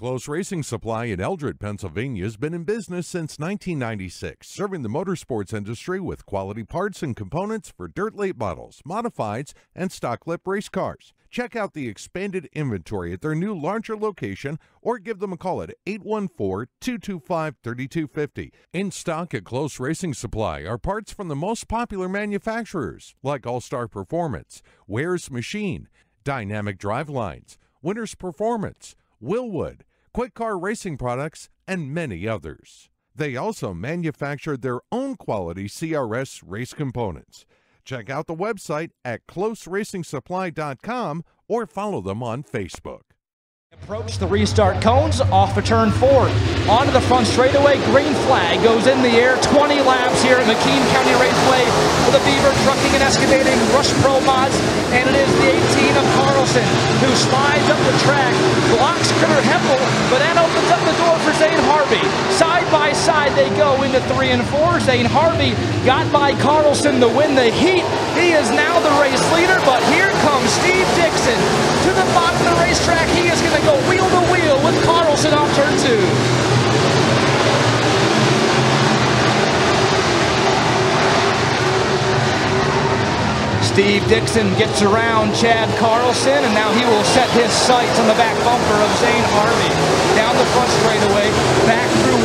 Close Racing Supply in Eldred, Pennsylvania has been in business since 1996, serving the motorsports industry with quality parts and components for dirt late models, modifieds, and stock lip race cars. Check out the expanded inventory at their new larger location or give them a call at 814 225 3250. In stock at Close Racing Supply are parts from the most popular manufacturers like All Star Performance, Wehrs Machine, Dynamic Drive Lines, Winter's Performance, Wilwood, Quick Car Racing Products, and many others. They also manufacture their own quality CRS race components. Check out the website at closeracingsupply.com or follow them on Facebook. Approach the restart cones off a turn four. Onto the front straightaway. Green flag goes in the air. 20 laps here at McKean County Raceway for the Beaver Trucking and Excavating Rush Pro Mods. And it is the 18 of Carlson who slides up the track, blocks Critter Hemphill, but that opens up the door for Zain Harvey. Side by side they go into three and four. Zain Harvey got by Carlson to win the heat. He is now the race leader, but here comes Steve Dixon to the bottom of the racetrack. He is going to go wheel to wheel with Carlson on turn two. Steve Dixon gets around Chad Carlson, and now he will set his sights on the back bumper of Zain Harvey. Down the front straightaway,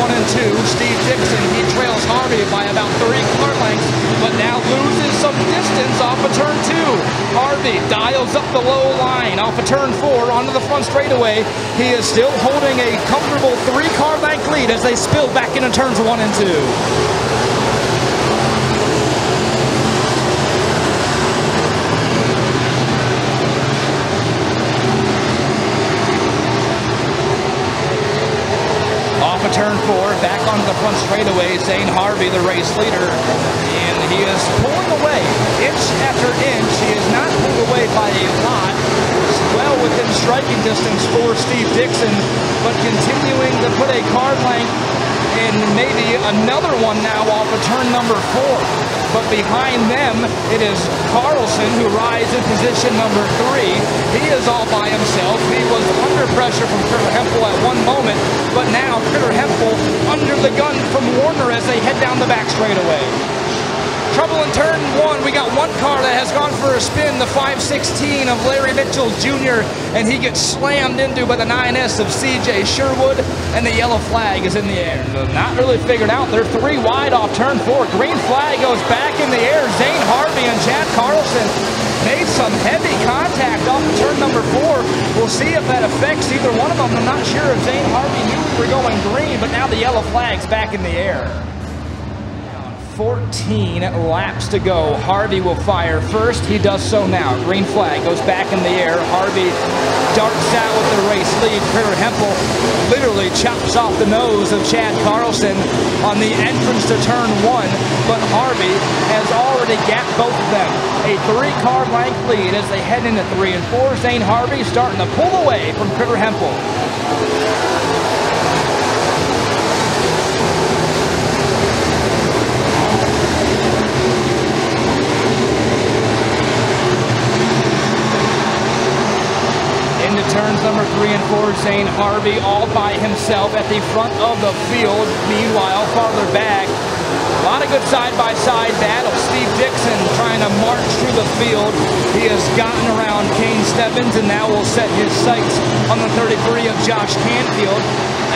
one and two. Steve Dixon, he trails Harvey by about three car lengths, but now loses some distance off of turn two. Harvey dials up the low line off of turn four onto the front straightaway. He is still holding a comfortable three car length lead as they spill back into turns one and two. Off of turn four, back onto the front straightaway, Zain Harvey, the race leader, and he is pulling away inch after inch. He is not pulled away by a lot. Well within striking distance for Steve Dixon, but continuing to put a car length and maybe another one now off of turn number four. But behind them, it is Carlson who rides in position number three. He is all by himself. He was under pressure from Critter Hemphill at one moment, but now Critter Hemphill under the gun from Warner as they head down the back straightaway. Trouble in turn one. We got one car that has gone for a spin, the 516 of Larry Mitchell Jr., and he gets slammed into by the 9S of CJ Sherwood, and the yellow flag is in the air. Not really figured out. They're three wide off turn four. Green flag goes back in the air. Zain Harvey and Chad Carlson made some heavy contact off of turn number four. We'll see if that affects either one of them. I'm not sure if Zain Harvey knew we were going green, but now the yellow flag's back in the air. 14 laps to go. Harvey will fire first. He does so now. Green flag goes back in the air. Harvey darts out with the race lead. Critter Hemphill literally chops off the nose of Chad Carlson on the entrance to turn one, but Harvey has already gapped both of them. A three-car length lead as they head into three and four. Zain Harvey starting to pull away from Critter Hemphill. Into turns number three and four. Zain Harvey all by himself at the front of the field. Meanwhile, farther back, a lot of good side-by-side battle. Steve Dixon trying to march through the field. He has gotten around Kane Stebbins and now will set his sights on the 33 of Josh Canfield.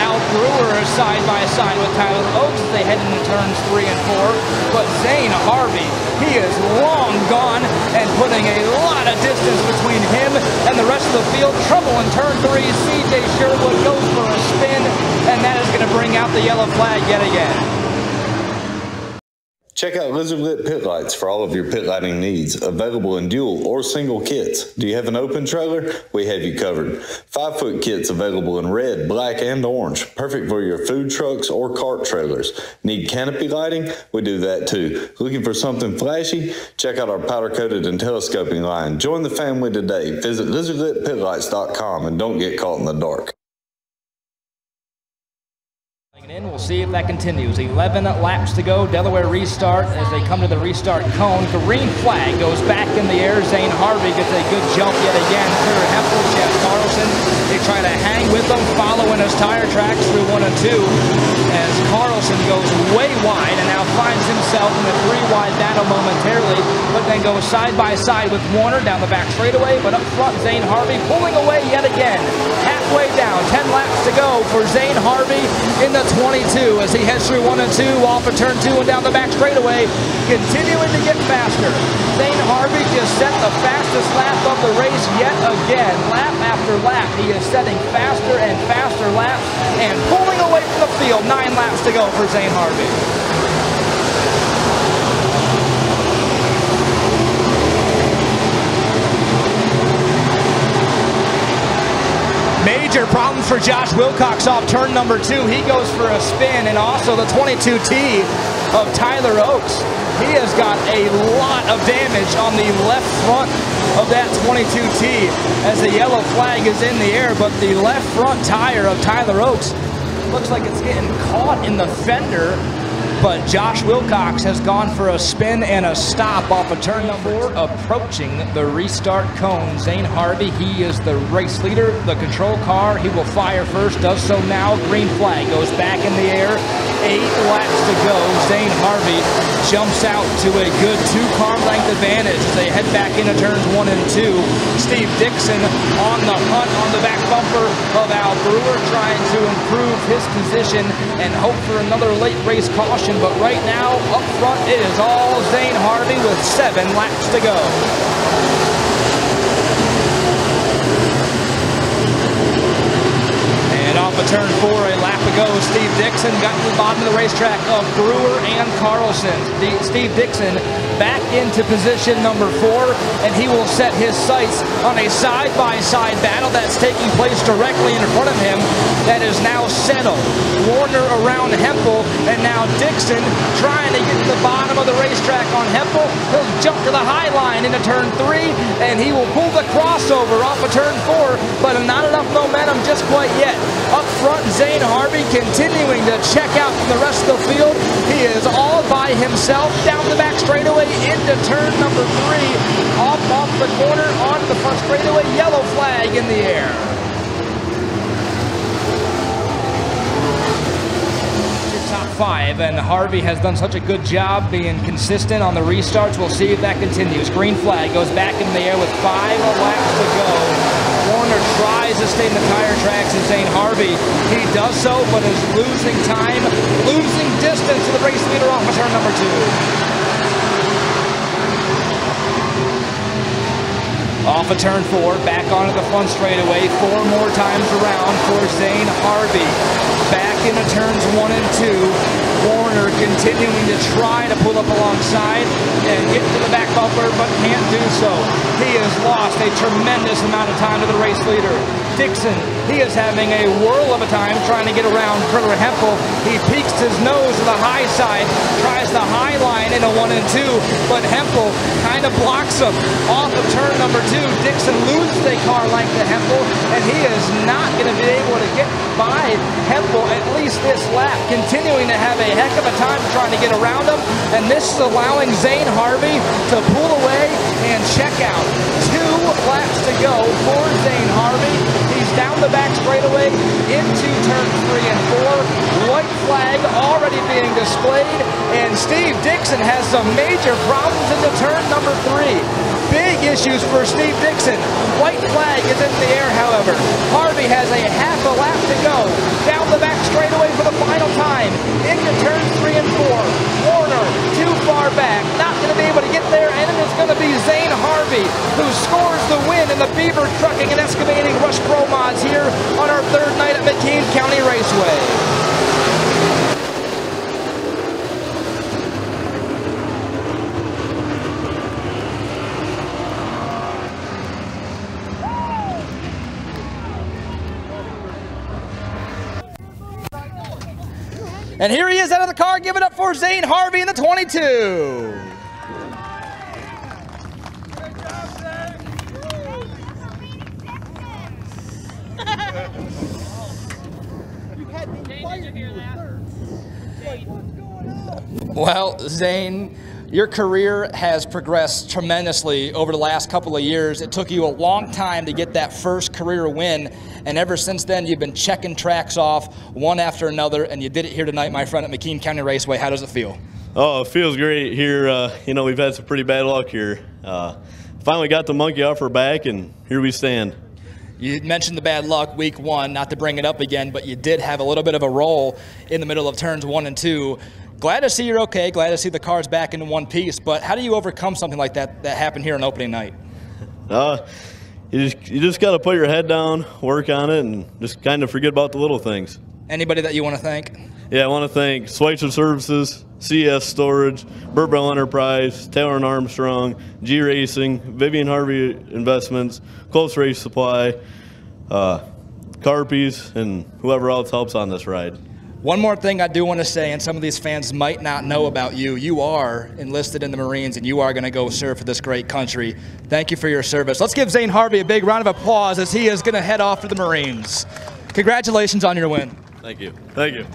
Al Brewer is side-by-side with Tyler Oakes as they head into turns three and four. But Zain Harvey, he is long gone and putting a lot of distance between him and the rest of the field. Trouble in turn three. CJ Sherwood goes for a spin, and that is going to bring out the yellow flag yet again. Check out Lizard Lit Pit Lights for all of your pit lighting needs, available in dual or single kits. Do you have an open trailer? We have you covered. Five foot kits available in red, black, and orange, perfect for your food trucks or cart trailers. Need canopy lighting? We do that too. Looking for something flashy? Check out our powder coated and telescoping line. Join the family today. Visit lizardlitpitlights.com and don't get caught in the dark. In, we'll see if that continues. 11 laps to go. Delaware restart as they come to the restart cone. Green flag goes back in the air. Zain Harvey gets a good jump yet again. Clear Hemphill, Chad Carlson. They try to hang with them, following his tire tracks through one and two. As Carlson goes way wide and now finds himself in a three wide battle momentarily, but then goes side by side with Warner down the back straightaway. But up front, Zain Harvey pulling away yet again. Halfway down, 10 laps to go for Zain Harvey in the 22 as he heads through one and two off of turn two and down the back straightaway, continuing to get faster. Zain Harvey just set the fastest lap of the race yet again. Lap after lap, he is setting faster and faster laps and pulling away from the field. Nine laps to go for Zain Harvey. Major problems for Josh Wilcox off turn number two. He goes for a spin, and also the 22T of Tyler Oakes. He has got a lot of damage on the left front of that 22T as the yellow flag is in the air, but the left front tire of Tyler Oakes looks like it's getting caught in the fender but Josh Wilcox has gone for a spin and a stop off of turn number approaching the restart cone. Zain Harvey, he is the race leader, the control car. He will fire first, does so now. Green flag goes back in the air. Eight laps to go. Zain Harvey jumps out to a good two-car length advantage as they head back into turns one and two. Steve Dixon on the hunt on the back bumper of Al Brewer, trying to improve his position and hope for another late race caution but right now, up front, it is all Zain Harvey with seven laps to go. And off of turn four, a lap ago, Steve Dixon got to the bottom of the racetrack of Brewer and Carlson. Steve Dixon back into position number four, and he will set his sights on a side-by-side -side battle that's taking place directly in front of him that is now settled. Warner around Hemphill, and now Dixon trying to get to the bottom of the racetrack on Hemphill. He'll jump to the high line into turn three, and he will pull the crossover off of turn four, but not enough momentum just quite yet. Up front, Zain Harvey continuing to check out from the rest of the field. He is all by himself down the back straightaway into turn number three. Off off the corner onto the front straightaway. Yellow flag in the air. top five, and Harvey has done such a good job being consistent on the restarts. We'll see if that continues. Green flag goes back in the air with five laps to go. Warner tries to stay in the tire tracks as Zain Harvey. He does so, but is losing time, losing distance to the race leader off of turn number two. Off of turn four, back onto the front straightaway, four more times around for Zain Harvey. Back into turns one and two. Warner continuing to try to pull up alongside and get to the back bumper, but can't do so. He has lost a tremendous amount of time to the race leader. Dixon, he is having a whirl of a time trying to get around Critter Hemphill. He peeks his nose to the high side, tries the high line in a one and two, but Hemphill kind of blocks him. Off of turn number two, Dixon loses a car length to Hemphill, and he is not going to be able to get by Hemphill at least this lap, continuing to have a heck of a time trying to get around him, and this is allowing Zain Harvey to pull away and check out. Two laps to go for Zain the back straightaway into turn three and four. White flag already being displayed, and Steve Dixon has some major problems into turn number three. Big issues for Steve Dixon. White flag is in the air, however. Harvey has a half a lap to go. Down the back straightaway for the final time. Into turn three and four. Warner too far back. Not to get there, and it is going to be Zain Harvey who scores the win in the Beaver Trucking and Excavating Rush Pro Mods here on our third night at McKean County Raceway. And here he is out of the car, giving up for Zain Harvey in the 22. you had me fired for third. Well, Zain, your career has progressed tremendously over the last couple of years. It took you a long time to get that first career win, and ever since then, you've been checking tracks off one after another, and you did it here tonight, my friend, at McKean County Raceway. How does it feel? Oh, it feels great here. Uh, you know, we've had some pretty bad luck here. Uh, finally got the monkey off our back, and here we stand. You mentioned the bad luck week one, not to bring it up again, but you did have a little bit of a roll in the middle of turns one and two. Glad to see you're okay. Glad to see the cars back into one piece. But how do you overcome something like that that happened here on opening night? Uh, you just, you just got to put your head down, work on it, and just kind of forget about the little things. Anybody that you want to thank? Yeah, I want to thank Schweitzer Services, CS Storage, Burtbell Enterprise, Taylor and Armstrong, G Racing, Vivian Harvey Investments, Close Race Supply, uh, Carpies, and whoever else helps on this ride. One more thing I do want to say, and some of these fans might not know about you. You are enlisted in the Marines, and you are going to go serve for this great country. Thank you for your service. Let's give Zain Harvey a big round of applause as he is going to head off to the Marines. Congratulations on your win. Thank you. Thank you.